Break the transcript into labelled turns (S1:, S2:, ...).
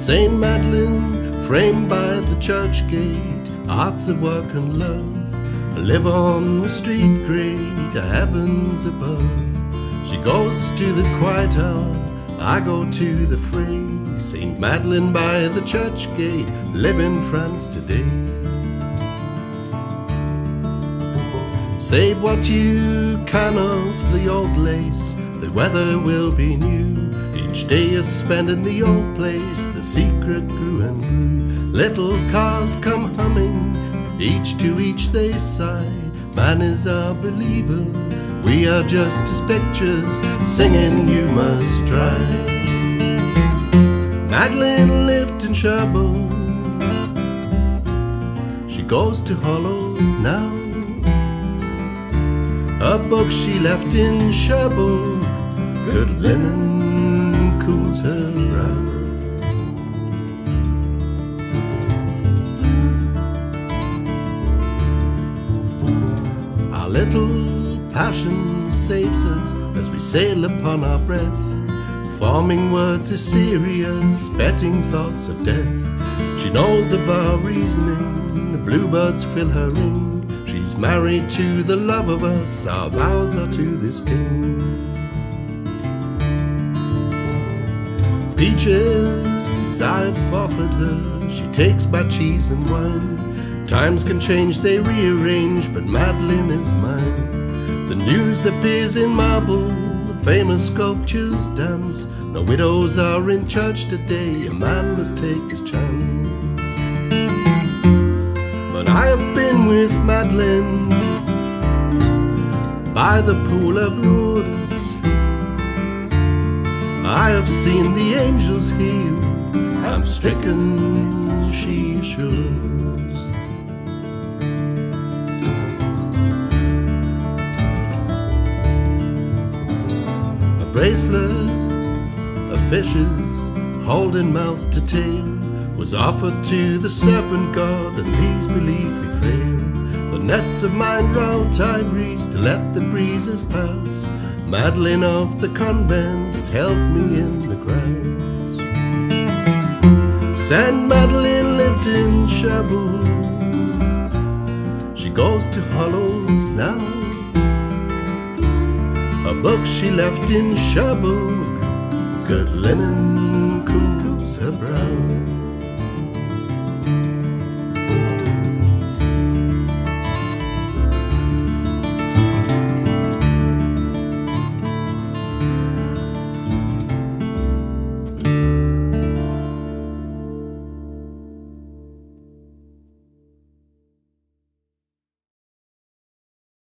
S1: St. Madeleine, framed by the church gate, hearts of work and love. I live on the street grey to heavens above. She goes to the quiet hour, I go to the fray. St. Madeleine by the church gate, live in France today. Save what you can of the old lace, the weather will be new. Each day is spent in the old place, the secret grew and grew. Little cars come humming, each to each they sigh. Man is our believer, we are just his pictures, singing you must try. Madeleine lived in Cherbourg, she goes to Hollows now. A book she left in Cherbourg, good linen cools her brow. Our little passion saves us as we sail upon our breath. Forming words is serious, betting thoughts of death. She knows of our reasoning, the bluebirds fill her ring. She's married to the love of us, our vows are to this king. Peaches I've offered her, she takes my cheese and wine. Times can change, they rearrange, but Madeleine is mine. The news appears in marble, the famous sculptures dance. No widows are in church today, a man must take his chance. But I have been with Madeleine by the pool of Lourdes. I have seen the angels heal, I'm stricken, she assures. A bracelet of fishes holding mouth to tail was offered to the serpent god, and these believed we'd. Nets of mine route ivories to let the breezes pass. Madeleine of the convent has helped me in the grass. Saint Madeleine lived in Cherbourg. She goes to Hollows now. A book she left in Cherbourg, good linen cools her brow.